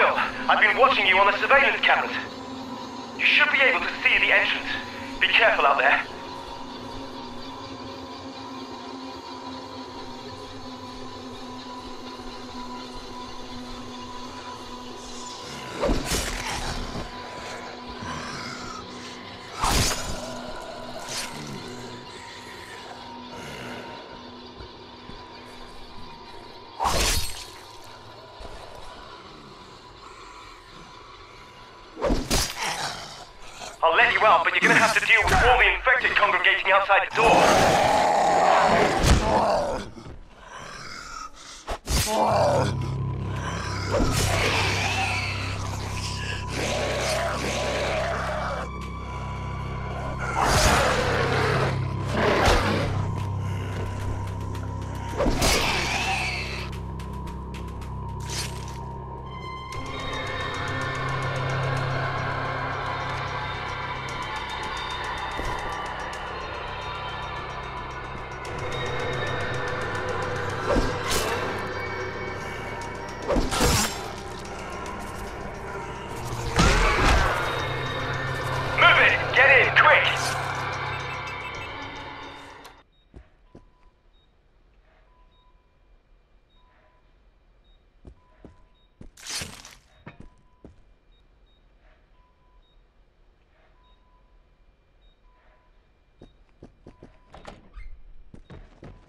Will, I've been watching you on the surveillance cameras. You should be able to see the entrance. Be careful out there. Out, but you're gonna have to deal with all the infected congregating outside the door.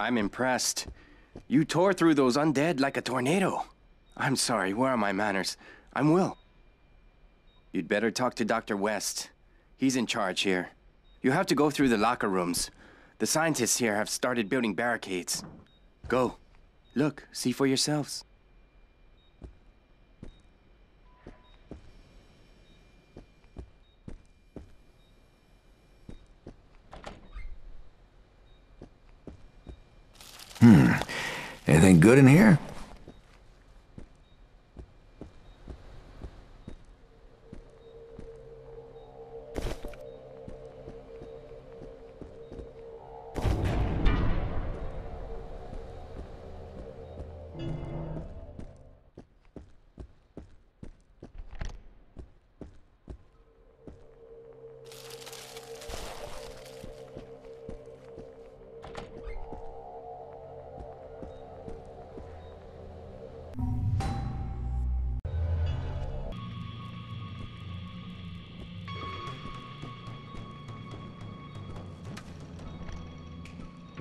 I'm impressed. You tore through those undead like a tornado. I'm sorry, where are my manners? I'm Will. You'd better talk to Dr. West. He's in charge here. You have to go through the locker rooms. The scientists here have started building barricades. Go. Look, see for yourselves. Good in here?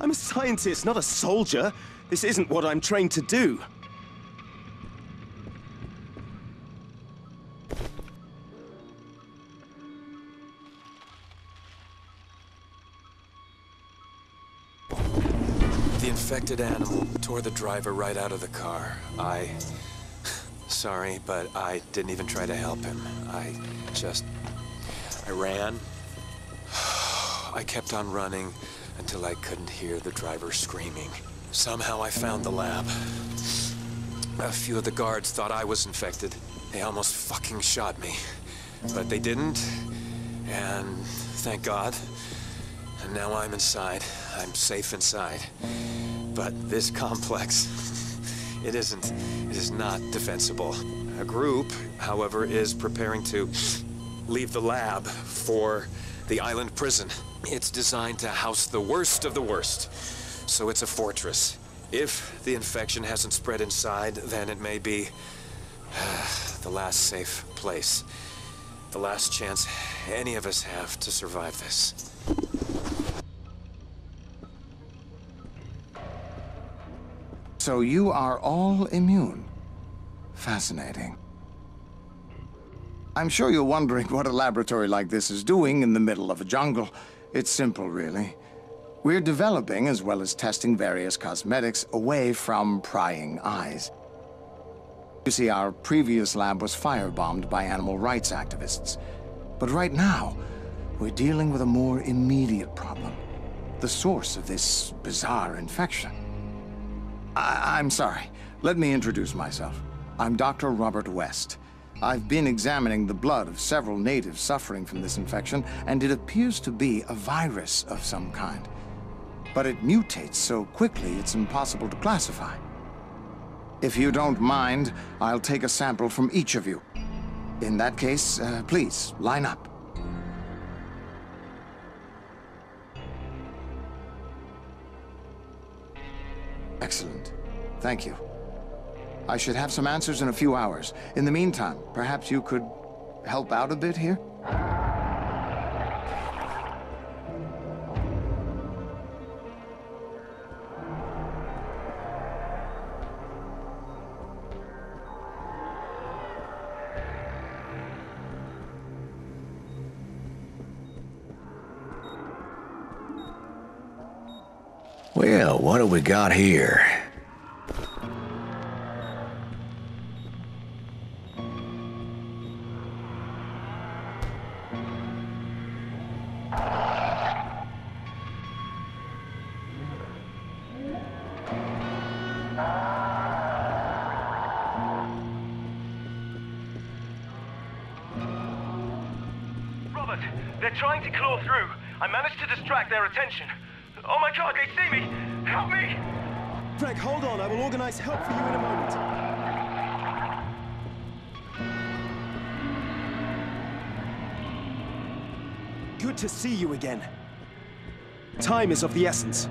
I'm a scientist, not a soldier. This isn't what I'm trained to do. The infected animal tore the driver right out of the car. I. Sorry, but I didn't even try to help him. I just. I ran. I kept on running until I couldn't hear the driver screaming. Somehow I found the lab. A few of the guards thought I was infected. They almost fucking shot me. But they didn't. And thank God. And now I'm inside. I'm safe inside. But this complex, it isn't, it is not defensible. A group, however, is preparing to leave the lab for the island prison. It's designed to house the worst of the worst. So it's a fortress. If the infection hasn't spread inside, then it may be the last safe place. The last chance any of us have to survive this. So you are all immune. Fascinating. I'm sure you're wondering what a laboratory like this is doing in the middle of a jungle. It's simple, really. We're developing, as well as testing various cosmetics, away from prying eyes. You see, our previous lab was firebombed by animal rights activists. But right now, we're dealing with a more immediate problem. The source of this bizarre infection. I I'm sorry. Let me introduce myself. I'm Dr. Robert West. I've been examining the blood of several natives suffering from this infection, and it appears to be a virus of some kind. But it mutates so quickly it's impossible to classify. If you don't mind, I'll take a sample from each of you. In that case, uh, please, line up. Excellent. Thank you. I should have some answers in a few hours. In the meantime, perhaps you could help out a bit here? Well, what do we got here? Attention. Oh my god, they see me! Help me! Frank, hold on. I will organize help for you in a moment. Good to see you again. Time is of the essence.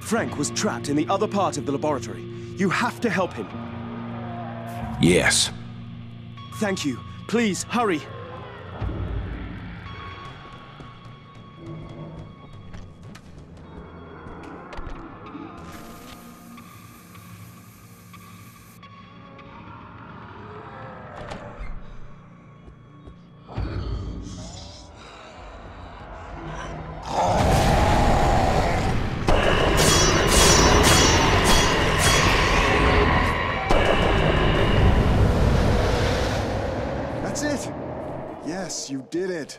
Frank was trapped in the other part of the laboratory. You have to help him. Yes. Thank you. Please, hurry. Yes, you did it.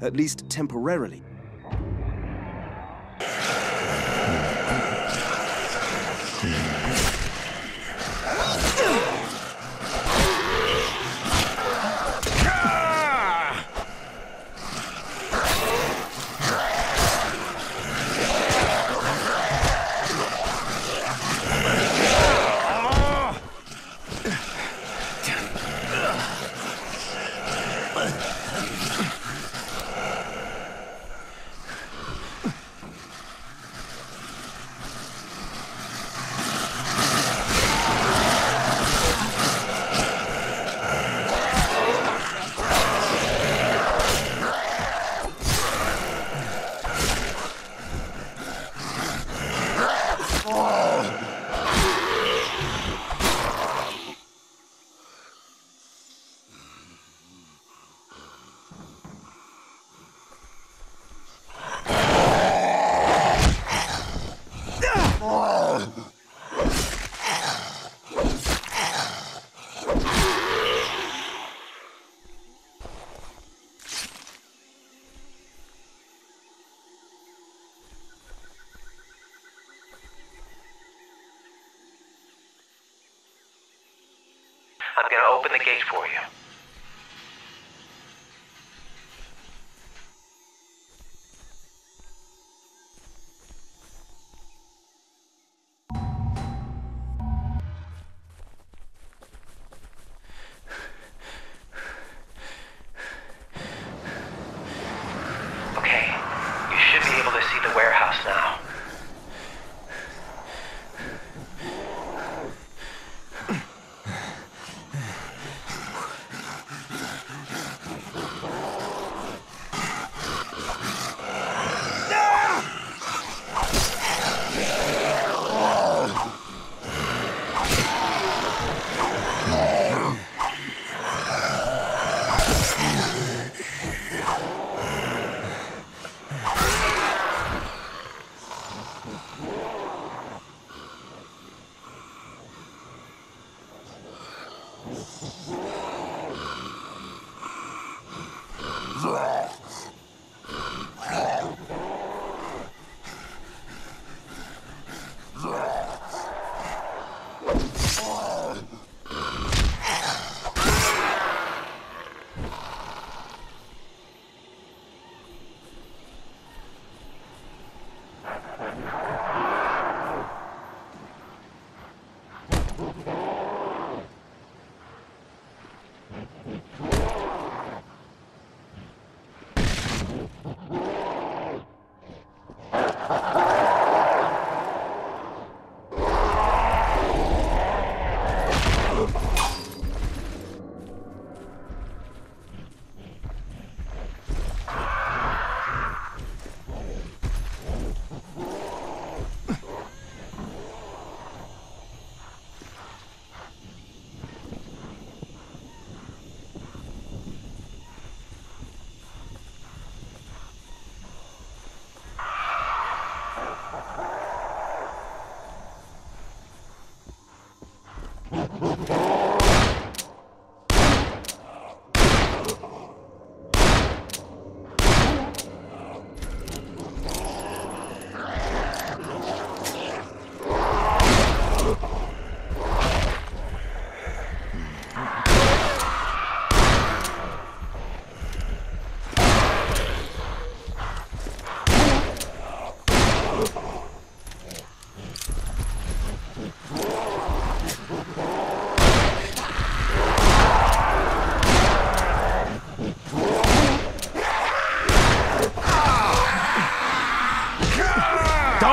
At least temporarily. I'm gonna open the gate for you. Oh.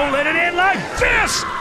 Don't let it end like this!